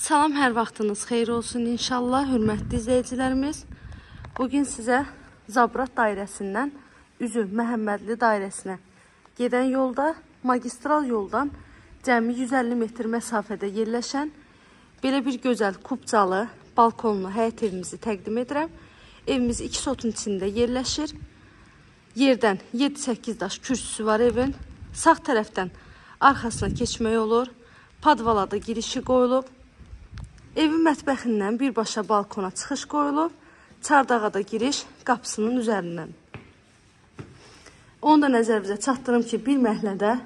Salam, hər vaxtınız xeyir olsun inşallah, hörmətli izləyicilərimiz. Bugün sizə Zabrat dairəsindən Üzüm Məhəmmədli dairəsinə gedən yolda, magistral yoldan cəmi 150 metr məsafədə yerləşən belə bir gözəl kubcalı, balkonlu həyət evimizi təqdim edirəm. Evimiz iki sotun içində yerləşir. Yerdən 7-8 daş kürsüsü var evin. Sağ tərəfdən arxasına keçmək olur. Padvala da girişi qoyulub. Evin mətbəxindən birbaşa balkona çıxış qoyulub. Çardağa da giriş qapısının üzərindən. Onu da nəzərinizə çatdırım ki, bir məhlədə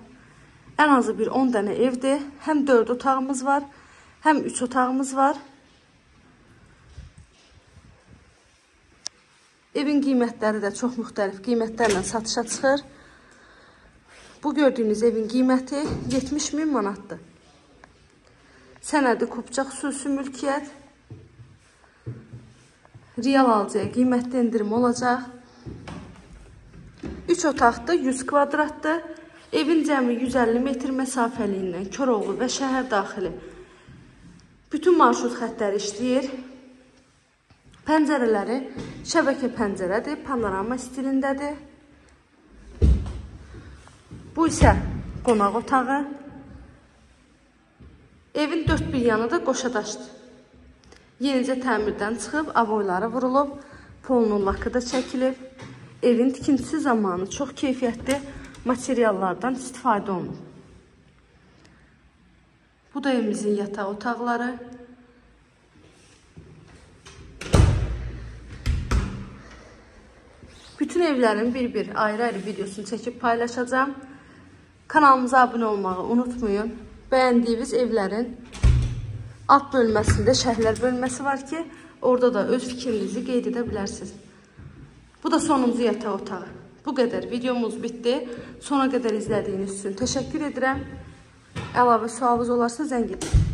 ən azı bir 10 dənə evdir. Həm 4 otağımız var, həm 3 otağımız var. Evin qiymətləri də çox müxtəlif qiymətlərlə satışa çıxır. Bu gördüyünüz evin qiyməti 70 min manatdır. Sənədi Kupça xüsusi mülkiyyət. Real alıcıya qiymətli endirim olacaq. 3 otaqdır, 100 kvadratdır. Evin cəmi 150 metr məsafəliyindən Koroğlu və şəhər daxili bütün marşrut xəttləri işləyir. Pəncərələri şəbəkə pəncərədir, panorama stilindədir. Bu isə qonaq otağı. Evin dörd bir yanı da qoşadaşdır. Yenicə təmirdən çıxıb, avoyları vurulub, polunun lakı da çəkilib. Evin tikintisi zamanı çox keyfiyyətli materiallardan istifadə olunub. Bu da evimizin yataq otaqları. Bütün evlərin bir-bir ayrı-ayrı videosunu çəkib paylaşacağım. Kanalımıza abunə olmağı unutmayın. Bəyəndiyiniz evlərin alt bölməsində şərhlər bölməsi var ki, orada da öz fikrinizi qeyd edə bilərsiniz. Bu da sonuncu yataq otağı. Bu qədər videomuz bitdi. Sona qədər izlədiyiniz üçün təşəkkür edirəm. Əlavə sualınız olarsa zəng edin.